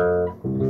Música